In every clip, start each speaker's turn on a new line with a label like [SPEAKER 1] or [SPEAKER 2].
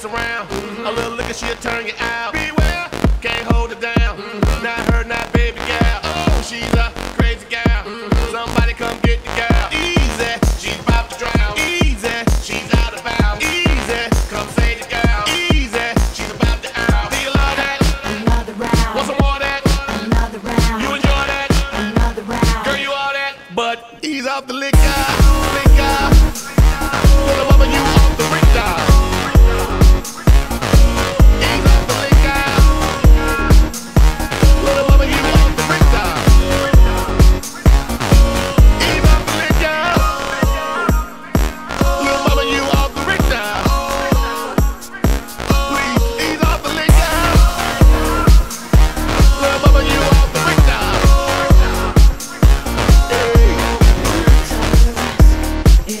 [SPEAKER 1] this around. A little liquor, she'll turn you out. Beware, can't hold it down. Not her, not baby gal. Oh, she's a crazy gal. Somebody come get the gal. Easy, she's about to drown. Easy, she's out of bounds. Easy, come save the gal. Easy, she's about to out. Do you love that?
[SPEAKER 2] Another round.
[SPEAKER 1] Want some more of that?
[SPEAKER 2] Another round.
[SPEAKER 1] You enjoy that?
[SPEAKER 2] Another round.
[SPEAKER 1] Girl, you all that? But ease off the liquor.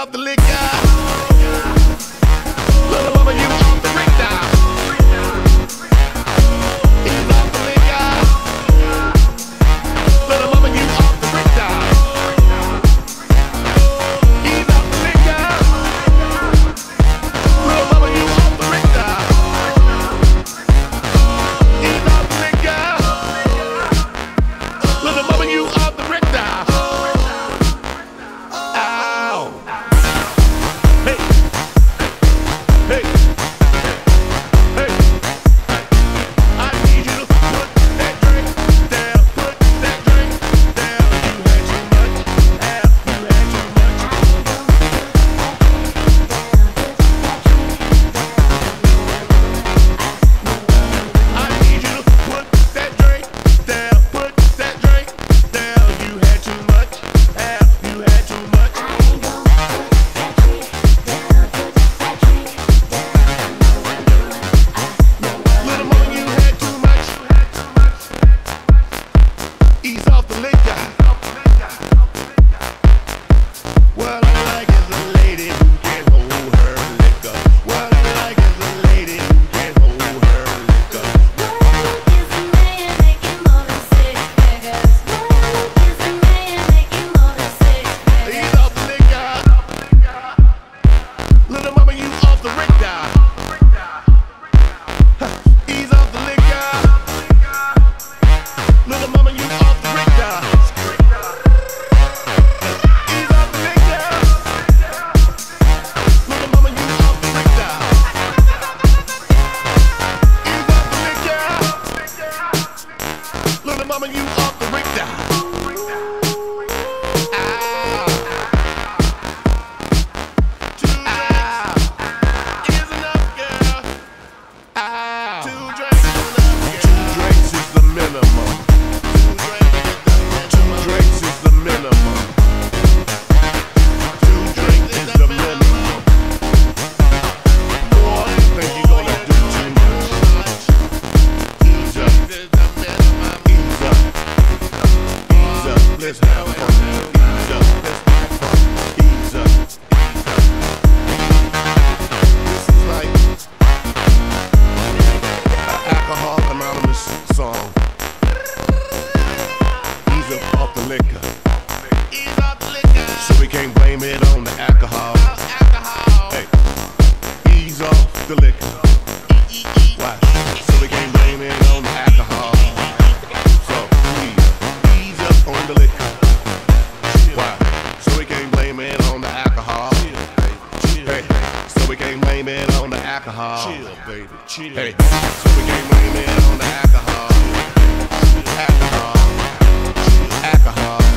[SPEAKER 1] off the liquor. So we can't blame it on the alcohol. Hey, ease off the liquor. Watch. So we can't blame it on the alcohol. So ease up on the liquor. Why? So we can't blame it on the alcohol. Hey, so we can't blame it on the alcohol.
[SPEAKER 3] Chill. Chill.
[SPEAKER 1] Hey, so we can't blame it on the alcohol. Alcohol. Alcohol.